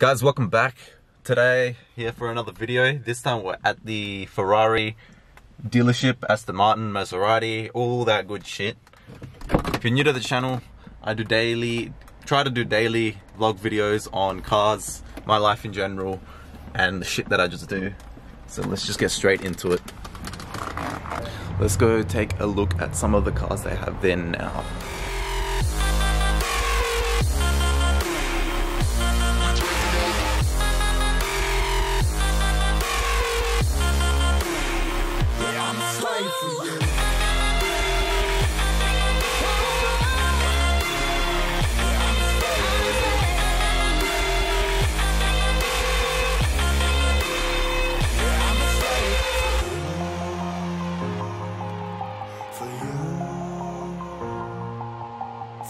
Guys, welcome back. Today, here for another video. This time we're at the Ferrari dealership, Aston Martin, Maserati, all that good shit. If you're new to the channel, I do daily, try to do daily vlog videos on cars, my life in general, and the shit that I just do. So let's just get straight into it. Let's go take a look at some of the cars they have there now.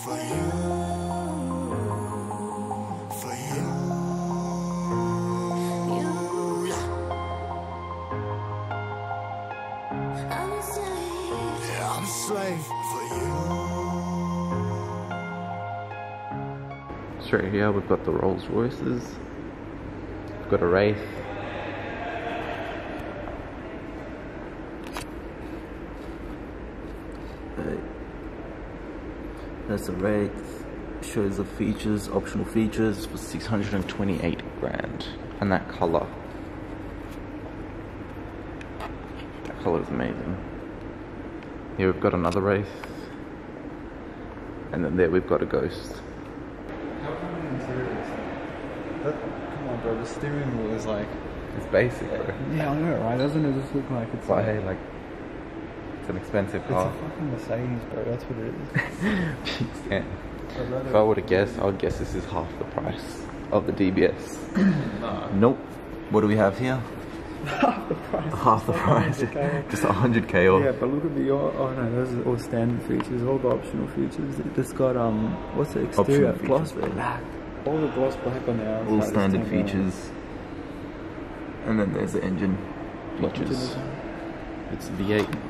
For you, for you, I'm a slave. yeah, I'm a slave for you. Straight here, we've got the Rolls Royces. We've got a Wraith. Right. That's a Wraith. Shows the features, optional features for 628 grand. And that color. That color is amazing. Here we've got another Wraith. And then there we've got a Ghost. How come the interior is that, come on, bro. The steering wheel is like. It's basic, bro. Yeah, I know, right? Doesn't it just look like it's But like? like, it's an expensive It's a car. fucking Mercedes, bro. That's what it is. yeah. If I were to guess, I would guess this is half the price of the DBS. Nah. nope. What do we have here? Half the price. Half the price. 100K. Just 100k off. Yeah, but look at the oh, oh no, those are all standard features, all the optional features. This got um, what's the exterior? Optional gloss features, black. All the gloss black on the outside. All standard 10 grand. features. And then there's the engine, which is is- it's V8.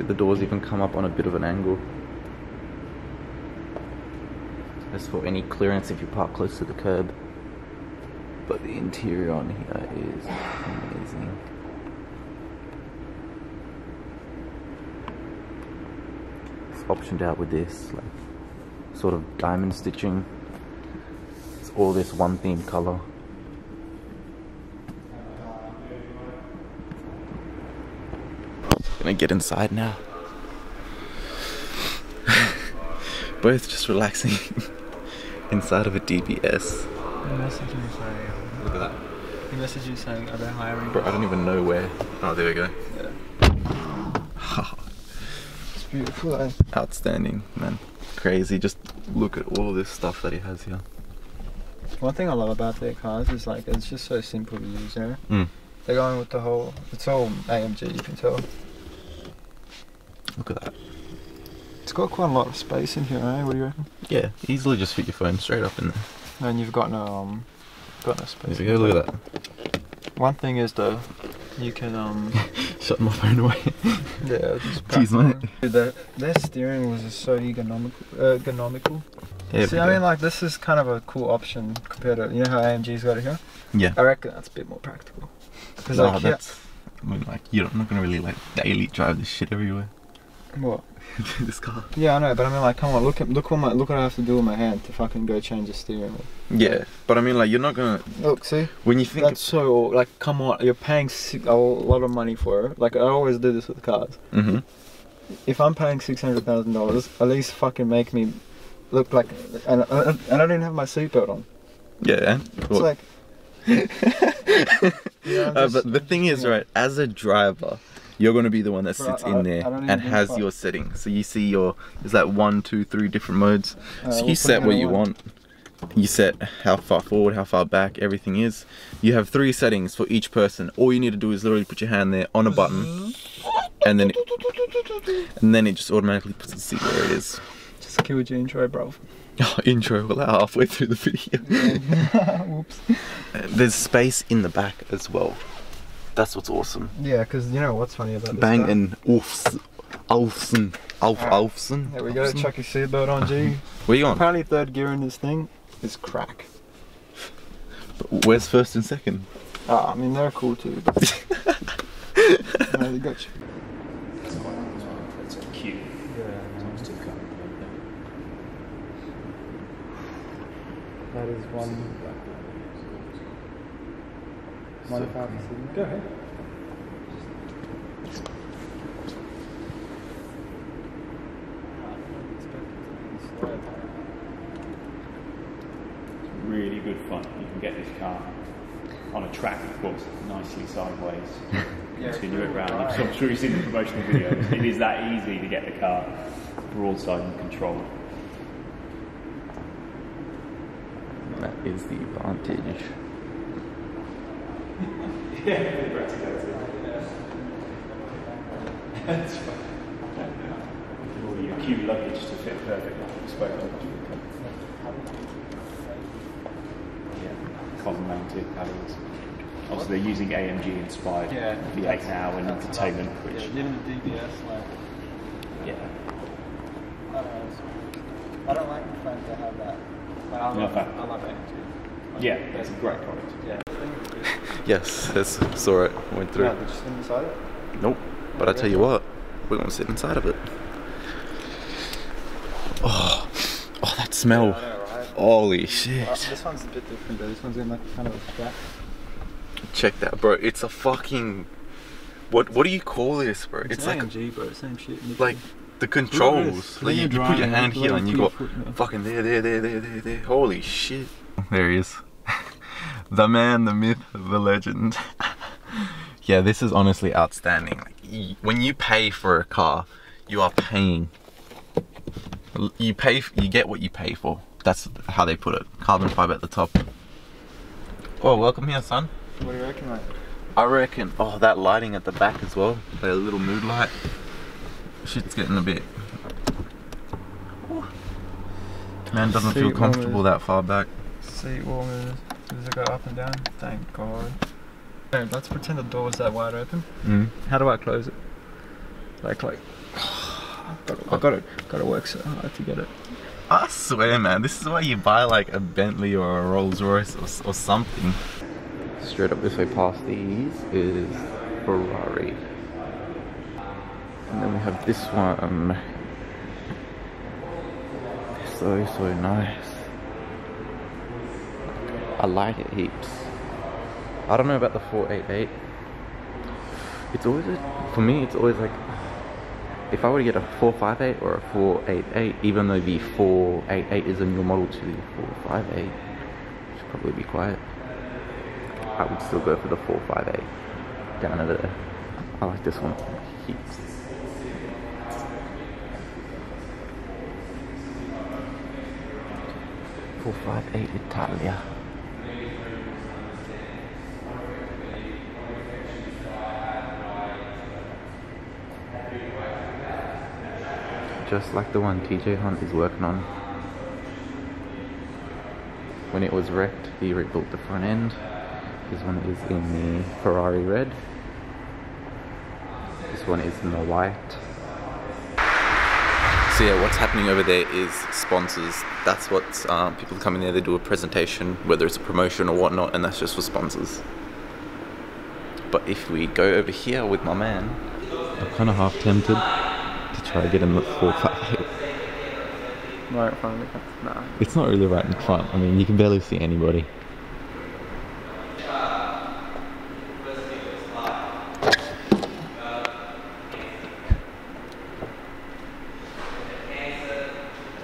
See the doors even come up on a bit of an angle. As for any clearance if you park close to the curb. But the interior on here is amazing. It's optioned out with this, like sort of diamond stitching. It's all this one theme color. Gonna get inside now. Both just relaxing inside of a DBS. He messaged me saying, Look at that. he messaged you saying, are they hiring? Bro, I don't even know where. Oh, there we go. Yeah. it's beautiful. Eh? Outstanding, man. Crazy. Just look at all this stuff that he has here. One thing I love about their cars is like it's just so simple to use. You know, Mm. they're going with the whole. It's all AMG. You can tell. Look at that. It's got quite a lot of space in here, eh? What do you reckon? Yeah, easily just fit your phone straight up in there. And you've got no um, got no space. There we go, look at that. One thing is though, you can um, Shut my phone away. yeah, just Jeez, mate. Dude, their, their steering was just so ergonomical. Uh, ergonomical. Yeah, See, I mean, like this is kind of a cool option compared to you know how AMG's got it here. yeah. I reckon that's a bit more practical. Because No, like, yeah, that's. I mean, like, you're not gonna really like daily drive this shit everywhere. What? this car. Yeah, I know, but I mean, like, come on, look at look what my look what I have to do with my hand to fucking go change the steering wheel. Yeah, but I mean, like, you're not gonna. Look, see, When you think. that's so like, come on, you're paying a lot of money for it. Like, I always do this with cars. hmm If I'm paying six hundred thousand dollars, at least fucking make me look like, and, I don't even have my seatbelt on. Yeah. It's Well, like. Yeah, I'm uh, but the thing is, right, as a driver, you're gonna be the one that sits I- in there and has your settings. So you see your there's like one, two, three different modes. Uh, so we'll you set what you one. want. You set how far forward, how far back, everything is. You have three settings for each person. All you need to do is literally put your hand there on a button, and then it, and then it just automatically puts the seat where it is. Just killed your intro, bro. Oh, intro, well, halfway through the video. Whoops. There's space in the back as well. That's what's awesome. Yeah, because you know what's funny about this Bang car? and oofs. Alfson. Alf Alright. Alfson. There we go. Alfson? Chuck your seatbelt on, G. Where you going? Apparently, third gear in this thing is crack. Where's first and second? Ah, I mean they're cool too. But no, they got you. It's a cute. It's too cool. That is one. One five. Go ahead. Really good fun. You can get this car on a track, of course, nicely sideways. Continue it round. I'm sure you've seen the promotional videos. it is that easy to get the car broadside and controlled. That is the advantage. All your queue luggage to fit perfectly. Spoke on. Yeah, column mounted paddles. Obviously, they're using AMG inspired Yeah. V8 now and entertainment, which Even the DBS, like, yeah. I don't like the fact to have that. But I You're not? I love it. Yeah, that's a great product. Yeah. Yes, yes, saw it. Went through. Yeah, did you sit inside it? Nope. But I tell you what, we're gonna sit inside of it. Oh, oh, that smell. I know, right? Holy Uh, shit. this one's a bit different though. This one's in like kind of a strap. Check that, bro. It's a fucking. What What do you call this, bro? It's, like AMG, bro. Same shit. like the controls. Like you, you put your hand here and you put got foot fucking there, there, there, there, there, there. Holy shit. There he is. The man, the myth, the legend. yeah, this is honestly outstanding. When you pay for a car, you are paying. You pay. You get what you pay for. That's how they put it. Carbon fiber at the top. Oh, welcome here, son. What do you reckon, mate? I reckon. Oh, that lighting at the back as well. Like a little mood light. Shit's getting a bit. Man doesn't feel comfortable warmers. that far back. Seat warmers. Does it go up and down? Thank God. Okay, let's pretend the door's that wide open. Mm. How do I close it? Like, like. I got to, got to work so hard to get it. I swear, man, this is why you buy like a Bentley or a Rolls Royce or, or something. Straight up this way past these is Ferrari. And then we have this one. So, so nice. I like it heaps. I don't know about the 488. It's always, a, for me, it's always like if I were to get a 458 or a 488, even though the 488 is a new model to the 458, should probably be quiet. I would still go for the 458 down over there. I like this one heaps. Four five eight Italia. Just like the one TJ Hunt is working on. When it was wrecked, he rebuilt the front end. This one is in the Ferrari red. This one is in the white. So yeah, what's happening over there is sponsors. That's what um, people come in there. They do a presentation, whether it's a promotion or whatnot, and that's just for sponsors. But if we go over here with my man, I'm kind of half tempted to try to get him at four five eight. Right in front of the. Nah. It's not really right in front. I mean, you can barely see anybody.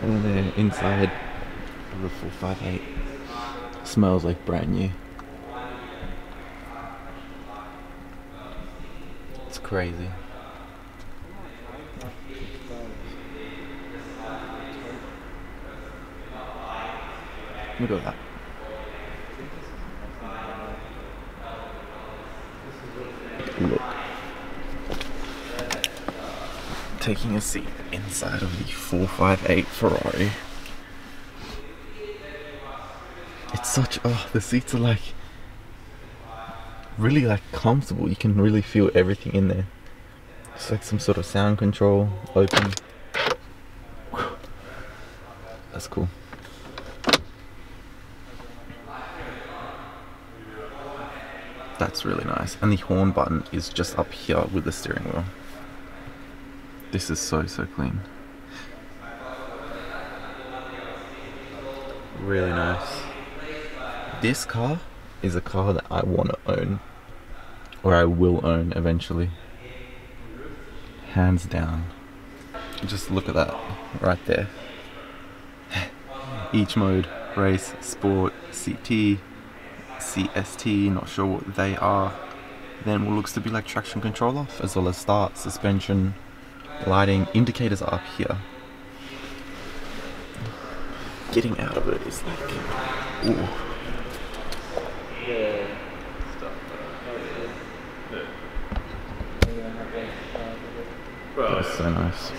And then the inside of the 458 smells like brand new. It's crazy. Look at that. Look. Taking a seat inside of the 458 Ferrari. It's such oh the seats are like really like comfortable. You can really feel everything in there. It's like some sort of sound control. Open. That's cool. That's really nice. And the horn button is just up here with the steering wheel. This is so, so clean. Really nice. This car is a car that I want to own. Or I will own eventually. Hands down. Just look at that right there. Each mode race, sport, CT, CST, not sure what they are. Then what looks to be like traction control off, as well as start, suspension, lighting, indicators are up here. Getting out of it is like, ooh. That's so nice.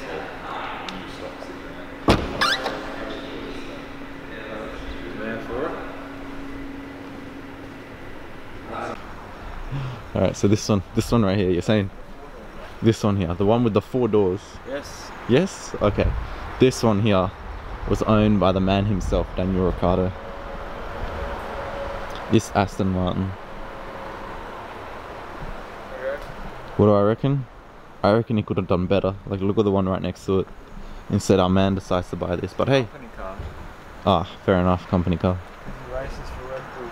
All right, so this one, this one right here, you're saying this one here, the one with the four doors. Yes. Yes. Okay. This one here was owned by the man himself, Daniel Ricciardo. This Aston Martin. What do I reckon? I reckon he could have done better. Like, look at the one right next to it. Instead, our man decides to buy this. But hey, Company car. ah, fair enough. Company car. Races for Red Bull.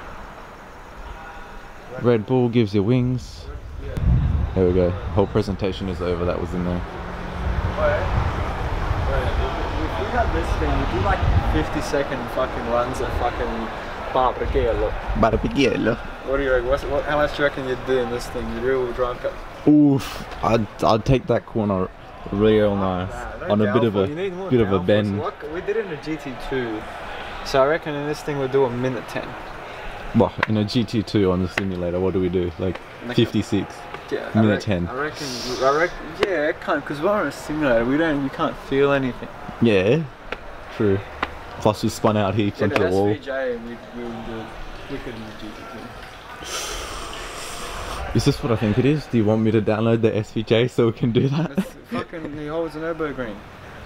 Red Bull gives you wings. There we go. Whole presentation is over. That was in there. If we had this thing, we do like 50 second fucking runs at fucking Barbagallo. Barbigiello. What do you reckon? What's, what, how much do you reckon you'd do in this thing? You'd real drive car? Oof. I'd I'd take that corner real nice Nah, on a bit of downforce. You need a bit of a bend. Look, we did it in a GT2. So I reckon in this thing we'll do a minute 10. Well, in a GT2 on the simulator, what do we do? Like Like 56. Yeah, I Minute reckon, 10. I reckon, I reckon, yeah, it can't, because we're on a simulator, we don't, we can't feel anything. Yeah, true. Plus we spun out heaps Yeah, onto the wall. SVJ, we, we would do quicker than the GT2. Is this what I think it is? Do you want me to download the SVJ so we can do that? That's fucking, he holds an Nürburgring.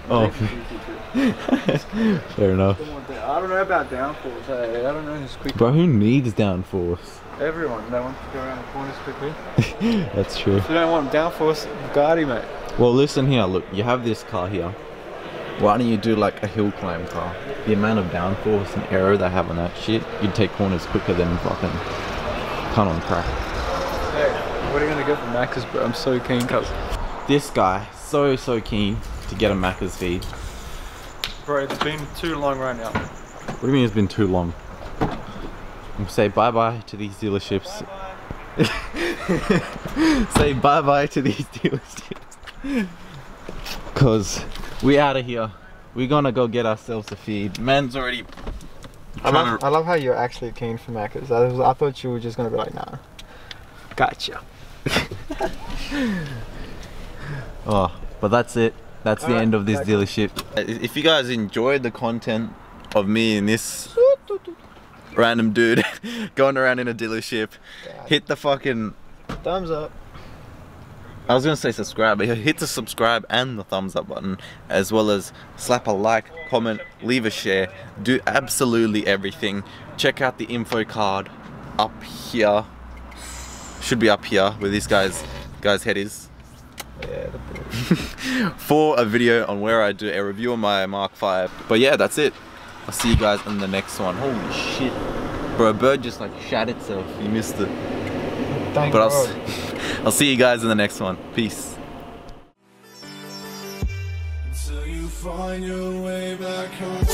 Oh. Fair enough. Come I don't know about downforce, hey, I don't know who's quick. Bro, who needs downforce? Everyone, they want to go around the corners quickly. That's true. If you don't want downforce, Bugatti, mate. Well, listen here. Look, you have this car here. Why don't you do like a hill climb car? The amount of downforce and aero they have on that shit, you'd take corners quicker than fucking ton on crack. Hey, what are you gonna get from Max's, bro? I'm so keen, cuz. This guy, so so keen to get a Macca's feed. Bro, it's been too long right now. What do you mean it's been too long? We Say bye bye to these dealerships. Say bye bye to these dealerships. Cause we out of here. We're gonna go get ourselves a feed. Man's already. I love, to- I love how you're actually keen for Macca's. I, was, I thought you were just gonna be like, nah. Gotcha. Oh, but that's it. That's the Alright, end of this back. dealership. Uh, if you guys enjoyed the content of me and this random dude going around in a dealership, hit the fucking Thumbs up. I was gonna say subscribe, but hit the subscribe and the thumbs up button, as well as slap a like, comment, leave a share, do absolutely everything. Check out the info card up here. Should be up here where this guy's guy's head is. For a video on where I do a review on my Mark 5. But yeah, that's it. I'll see you guys in the next one. Holy shit. Bro, a bird just like shat itself. You missed it. Thank But I'll, God. s- I'll see you guys in the next one. Peace. Until you find your way back home.